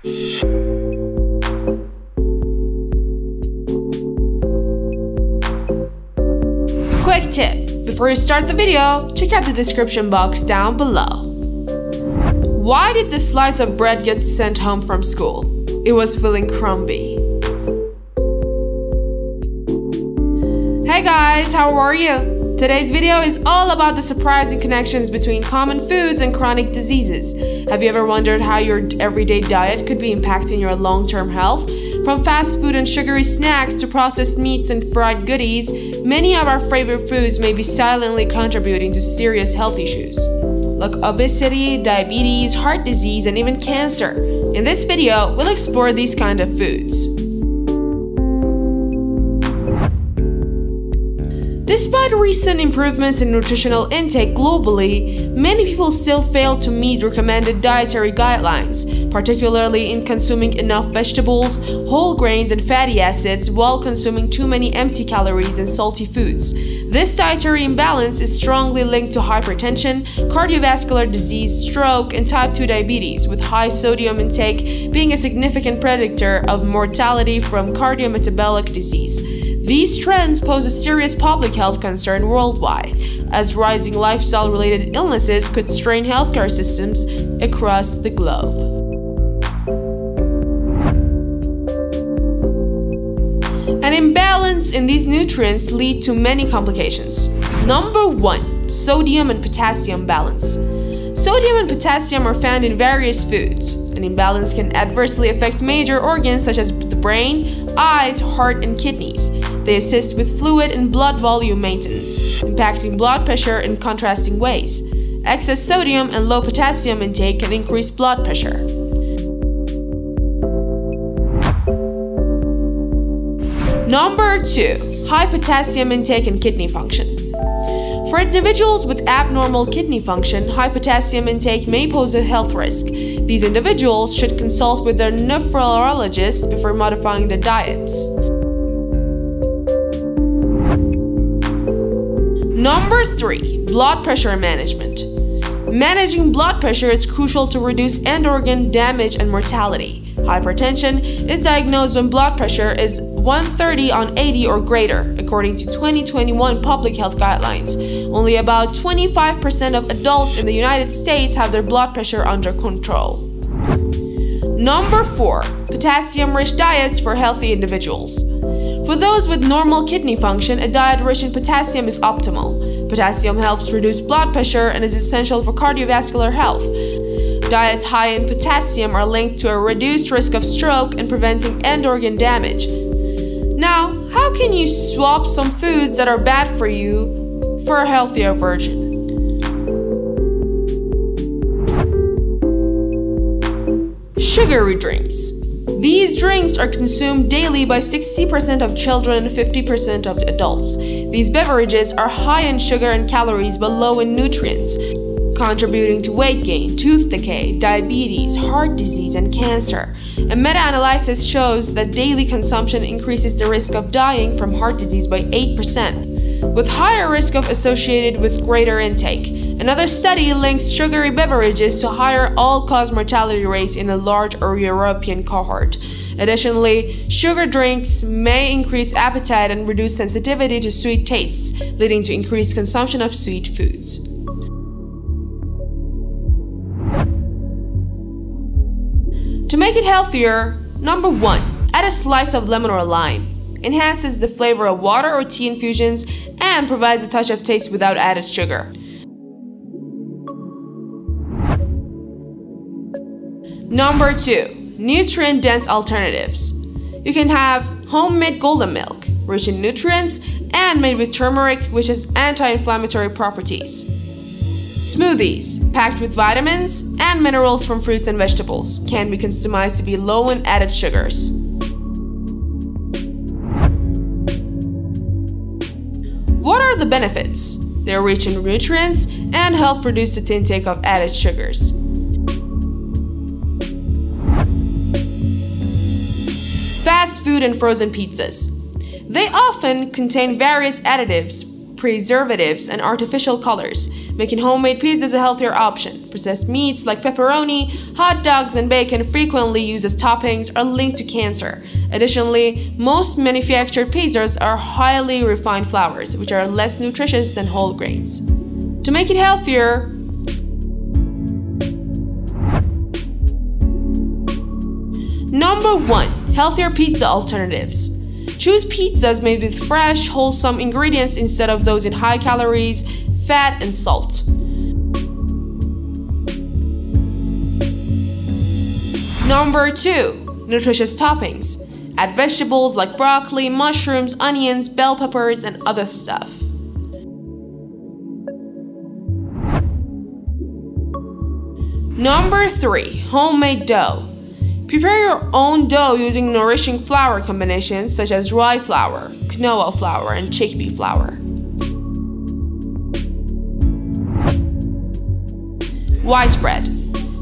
Quick tip before you start the video, check out the description box down below. Why did the slice of bread get sent home from school? It was feeling crumbly. Hey guys, how are you? Today's video is all about the surprising connections between common foods and chronic diseases. Have you ever wondered how your everyday diet could be impacting your long term health? From fast food and sugary snacks to processed meats and fried goodies, many of our favorite foods may be silently contributing to serious health issues like obesity, diabetes, heart disease, and even cancer. In this video, we'll explore these kind of foods. Despite recent improvements in nutritional intake globally, many people still fail to meet recommended dietary guidelines, particularly in consuming enough vegetables, whole grains, and fatty acids while consuming too many empty calories and salty foods. This dietary imbalance is strongly linked to hypertension, cardiovascular disease, stroke, and type 2 diabetes, with high sodium intake being a significant predictor of mortality from cardiometabolic disease. These trends pose a serious public health concern worldwide, as rising lifestyle related illnesses could strain healthcare systems across the globe. An imbalance in these nutrients lead to many complications. Number 1. Sodium and potassium balance. Sodium and potassium are found in various foods. An imbalance can adversely affect major organs such as the brain, eyes, heart, and kidneys. They assist with fluid and blood volume maintenance, impacting blood pressure in contrasting ways. Excess sodium and low potassium intake can increase blood pressure. Number 2. High potassium intake and kidney function. For individuals with abnormal kidney function, high potassium intake may pose a health risk. These individuals should consult with their nephrologist before modifying their diets. Number 3. Blood pressure management. Managing blood pressure is crucial to reduce end organ damage and mortality. Hypertension is diagnosed when blood pressure is 130 on 80 or greater, according to 2021 public health guidelines. Only about 25% of adults in the United States have their blood pressure under control. Number 4. Potassium rich diets for healthy individuals. For those with normal kidney function, a diet rich in potassium is optimal. Potassium helps reduce blood pressure and is essential for cardiovascular health. Diets high in potassium are linked to a reduced risk of stroke and preventing end organ damage. Now, how can you swap some foods that are bad for you for a healthier version? Sugary drinks. These drinks are consumed daily by 60% of children and 50% of adults. These beverages are high in sugar and calories but low in nutrients, contributing to weight gain, tooth decay, diabetes, heart disease, and cancer. A meta analysis shows that daily consumption increases the risk of dying from heart disease by 8%, with higher risk of associated with greater intake. Another study links sugary beverages to higher all-cause mortality rates in a large European cohort. Additionally, sugar drinks may increase appetite and reduce sensitivity to sweet tastes, leading to increased consumption of sweet foods. Make it healthier, number 1. Add a slice of lemon or lime. Enhances the flavor of water or tea infusions and provides a touch of taste without added sugar. Number 2. Nutrient dense alternatives. You can have homemade golden milk, rich in nutrients and made with turmeric, which has anti inflammatory properties. Smoothies, packed with vitamins and minerals from fruits and vegetables, can be customized to be low in added sugars. What are the benefits? They're rich in nutrients and help reduce the intake of added sugars. Fast food and frozen pizzas. They often contain various additives preservatives and artificial colors, making homemade pizzas a healthier option. Processed meats like pepperoni, hot dogs, and bacon frequently used as toppings are linked to cancer. Additionally, most manufactured pizzas are highly refined flours, which are less nutritious than whole grains. To make it healthier, Number 1. Healthier pizza alternatives. Choose pizzas made with fresh, wholesome ingredients instead of those in high calories, fat, and salt. Number 2. Nutritious toppings. Add vegetables like broccoli, mushrooms, onions, bell peppers, and other stuff. Number 3. Homemade dough. Prepare your own dough using nourishing flour combinations such as rye flour, quinoa flour, and chickpea flour. White bread.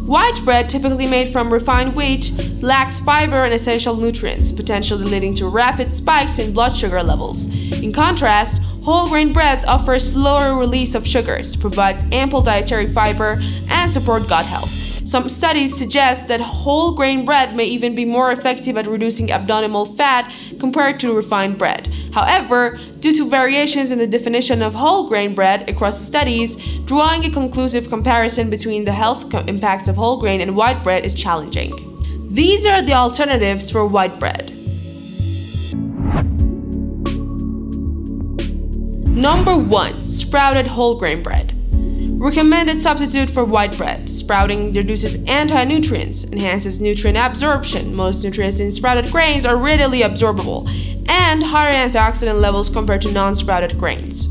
White bread, typically made from refined wheat, lacks fiber and essential nutrients, potentially leading to rapid spikes in blood sugar levels. In contrast, whole grain breads offer slower release of sugars, provide ample dietary fiber, and support gut health. Some studies suggest that whole grain bread may even be more effective at reducing abdominal fat compared to refined bread. However, due to variations in the definition of whole grain bread across studies, drawing a conclusive comparison between the health impacts of whole grain and white bread is challenging. These are the alternatives for white bread. Number 1. Sprouted whole grain bread. Recommended substitute for white bread. Sprouting reduces anti-nutrients, enhances nutrient absorption. Most nutrients in sprouted grains are readily absorbable, and higher antioxidant levels compared to non-sprouted grains.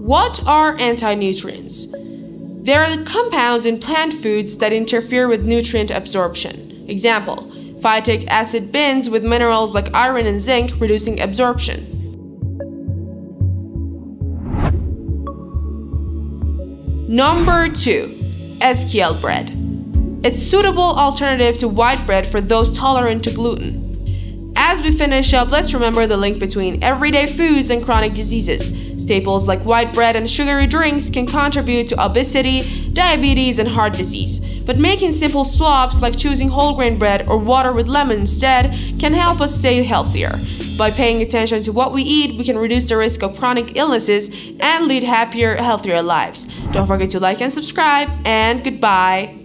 What are anti-nutrients? They are compounds in plant foods that interfere with nutrient absorption. Example, phytic acid binds with minerals like iron and zinc, reducing absorption. Number 2. Ezekiel bread. It's suitable alternative to white bread for those tolerant to gluten. As we finish up, let's remember the link between everyday foods and chronic diseases. Staples like white bread and sugary drinks can contribute to obesity, diabetes, and heart disease. But making simple swaps like choosing whole grain bread or water with lemon instead can help us stay healthier. By paying attention to what we eat, we can reduce the risk of chronic illnesses and lead happier, healthier lives. Don't forget to like and subscribe, and goodbye.